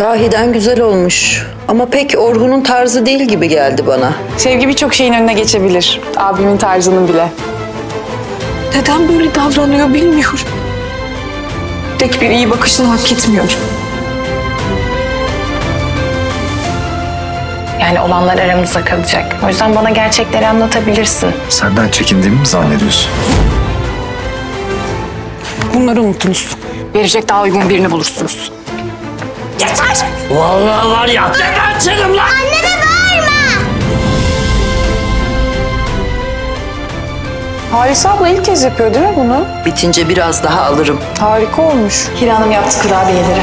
Sahiden güzel olmuş. Ama pek Orhun'un tarzı değil gibi geldi bana. Sevgi birçok şeyin önüne geçebilir. Abimin tarzının bile. Neden böyle davranıyor bilmiyorum. Tek bir iyi bakışını hak etmiyor. Yani olanlar aramızda kalacak. O yüzden bana gerçekleri anlatabilirsin. Senden çekindiğimi mi zannediyorsun? Bunları unutunuz. Verecek daha uygun birini bulursunuz. Vallahi var ya. Gebertirim lan. Halise abla ilk kez yapıyor değil mi bunu? Bitince biraz daha alırım. Harika olmuş. Hira Hanım yaptı kurabiyeleri.